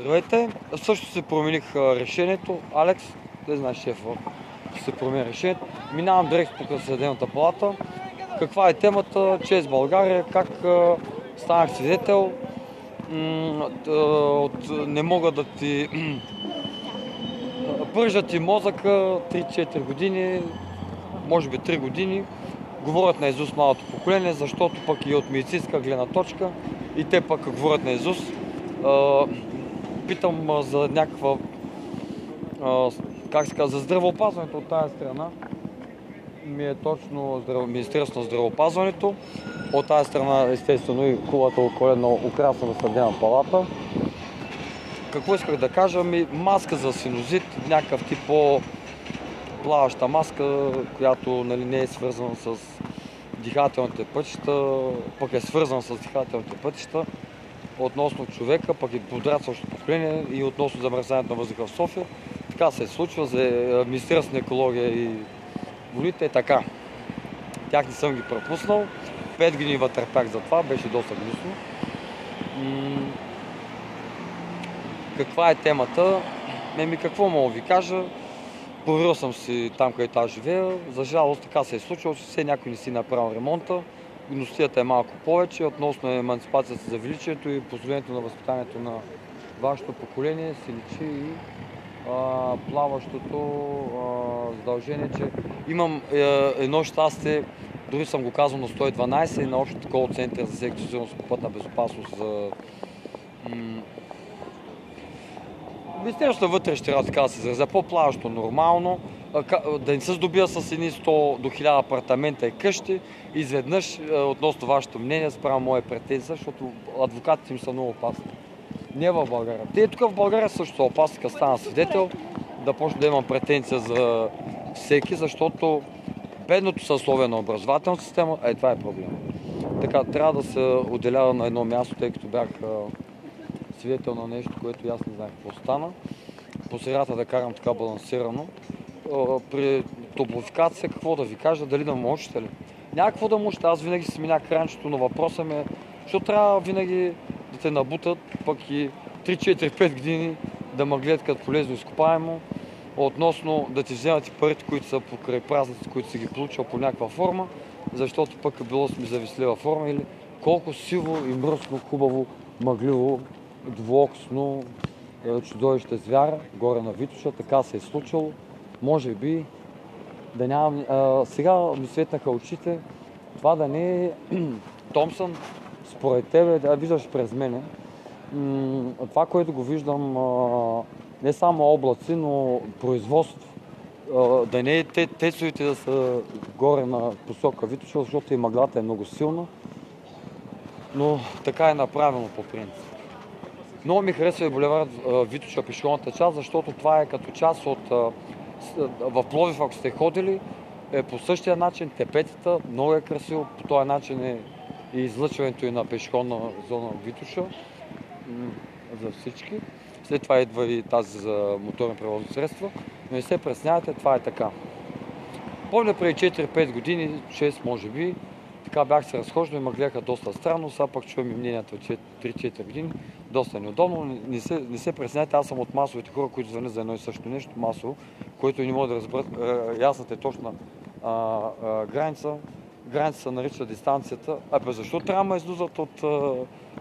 Здравейте! Също се промених решението. Алекс, те знаеш шефа, се промени решението. Минавам директно тук Съединената палата. Каква е темата? Чест България, как станах свидетел. Не мога да ти пържат ти мозъка 3-4 години, може би 3 години. Говорят на Изус малото поколение, защото пък и от медицинска гледна точка и те пък говорят на Изус питам за някаква, как се казва, за здравеопазването от тази страна. Ми е точно Министерство на здравеопазването. От тази страна, естествено, и хубавата околена украсена съдена палата. Какво исках да кажа? Ми, маска за синозит, някакъв тип плаваща маска, която нали, не е свързана с дихателните пътища, пък е свързана с дихателните пътища относно човека, пък и подрастващото поколение и относно замърсяването на въздуха в София. Така се случва за е, Министерството на екология и волите е така. Тях не съм ги пропуснал. Пет години вътърпях за това, беше доста гнусно. каква е темата? Еми какво мога ви кажа? Проверил съм си там, където аз живея. За жалост така се е случило, че все някой не си направил ремонта гностията е малко повече. Относно емансипацията за величието и позволението на възпитанието на вашето поколение се личи и а, плаващото а, задължение, че имам е, едно щастие, дори съм го казал на 112 и на общото такова център за сектор сигурност по пътна безопасност за м- Министерството на вътрешните работи, така да се изразя, по-плаващо нормално, да не се здобия с едни 100 до 1000 апартамента и къщи, изведнъж относно вашето мнение спрямо моя претензия, защото адвокатите им са много опасни. Не в България. Те тук в България също са опасни, като стана свидетел, да почне да имам претенция за всеки, защото бедното съсловие на образователната система, е това е проблем. Така, трябва да се отделява на едно място, тъй като бях свидетел на нещо, което аз не знаех какво стана. По средата да карам така балансирано. При топлофикация какво да ви кажа, дали да мълчите ли? Няма какво да мълчите, аз винаги си мина кранчето, но въпросът ми е, защото трябва винаги да те набутат, пък и 3-4-5 години да ме като полезно изкопаемо, относно да ти вземат и парите, които са покрай празниците, които си ги получил по някаква форма, защото пък е било ми завислива форма или колко сиво и мръсно, хубаво, мъгливо двуоксно чудовище звяра, горе на Витоша, така се е случило. Може би да нямам... А, сега ми светнаха очите, това да не е Томсън, според тебе, да виждаш през мене. М- това, което го виждам, а, не само облаци, но производство. А, да не е те, тецовите да са горе на посока Витоша, защото и мъглата е много силна. Но така е направено по принцип. Много ми харесва и булевард Витоша пешеходната част, защото това е като част от... В Пловив, ако сте ходили, е по същия начин тепетата, много е красиво, по този начин е и излъчването и на пешеходна зона Витоша за всички. След това идва и тази за моторни превозни средства. Но не се преснявате, това е така. Помня преди 4-5 години, 6 може би, така бях се разхождал и ме гледаха доста странно, сега пък чувам и мнението от 3-4 години, доста неудобно. Не се, не се пресняйте, аз съм от масовите хора, които звънят за едно и също нещо масово, което не могат да разберат е, ясната е точна а, а, граница. Граница се нарича дистанцията. А бе, защо трябва да излизат от а,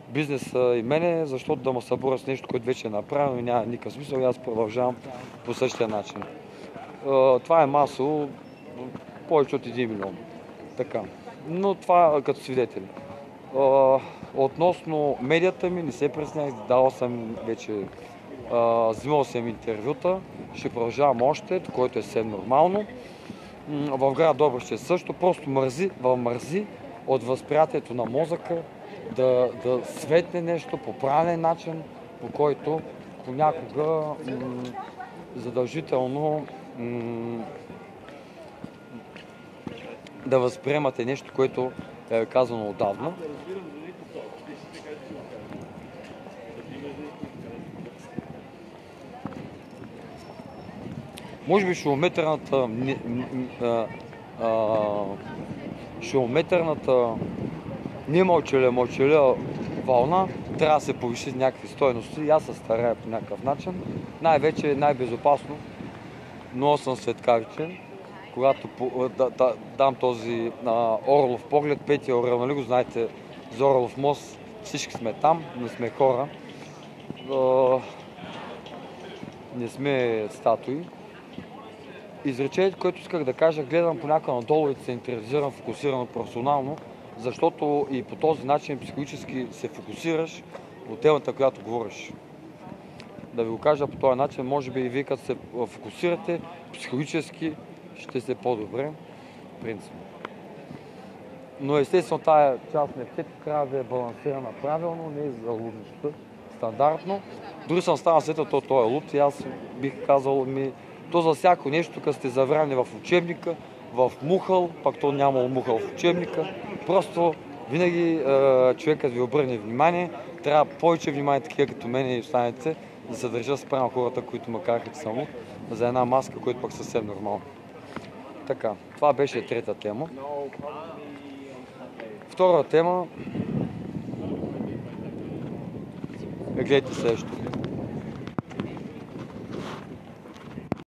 бизнеса и мене, защото да ме събора с нещо, което вече е направено и няма никакъв смисъл и аз продължавам по същия начин. А, това е масово, повече от 1 милион. Така но това като свидетели. Относно медията ми, не се преснях, дал съм вече, взимал съм интервюта, ще продължавам още, което е съвсем нормално. В град Добръщ е също, просто мързи, мързи от възприятието на мозъка да, да светне нещо по правилен начин, по който понякога задължително да възприемате нещо, което е казано отдавна. Може би шилометърната шилометърната не мълчаля, мълчаля вълна трябва да се повиши някакви стойности и аз се старая по някакъв начин. Най-вече е най-безопасно. Но съм светкавичен. Когато по, да, да, дам този а, Орлов поглед, петия Орел, нали го знаете, за Орлов мост, всички сме там, не сме хора. А, не сме статуи. Изречението, което исках да кажа, гледам понякога надолу и интересирам фокусирано професионално, защото и по този начин психологически се фокусираш от темата, която говориш. Да ви го кажа по този начин, може би и вие като се фокусирате, психологически ще се по-добре, принцип. Но естествено тая част на ефект трябва да е балансирана правилно, не за лудността, стандартно. Дори съм станал след то, той е луд и аз бих казал ми, то за всяко нещо, тук сте завряни в учебника, в мухъл, пак то нямало мухъл в учебника. Просто винаги е, човекът ви обърне внимание, трябва повече внимание такива като мен и останете, да се държа спрямо хората, които ме караха, че съм за една маска, което пък съвсем нормално. Така, това беше трета тема. Втора тема. Гледайте следващото.